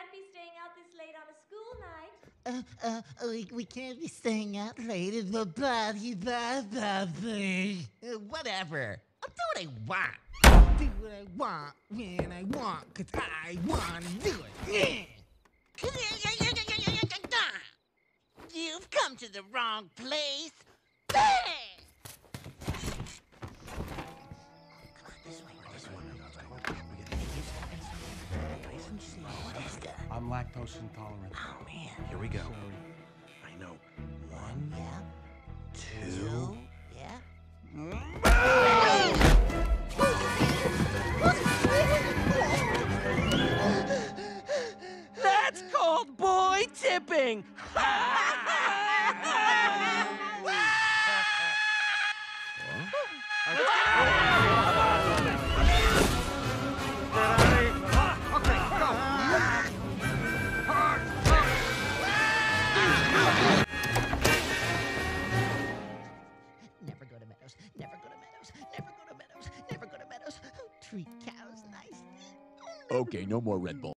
can't be staying out this late on a school night. Uh, uh, we, we can't be staying out late in the body, blah. Uh, whatever. I'll do what I want. Do what I want when I want, cause I want to do it. Yeah. You've come to the wrong place. I'm lactose intolerant. Oh, man. Here we go. So, I know. One, Yeah. two. Yeah. That's called boy tipping. Meadows. Never go to Meadows. Never go to Meadows. Never go to Meadows. Treat cows nicely. Okay, no more Red Bull.